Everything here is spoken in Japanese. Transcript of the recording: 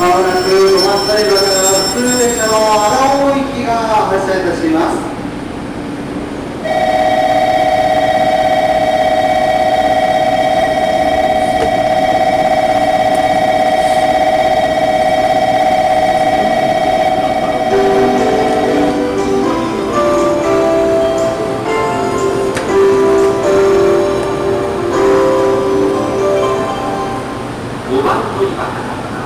まもなく本体部普通列車の荒尾駅が発車いたします。5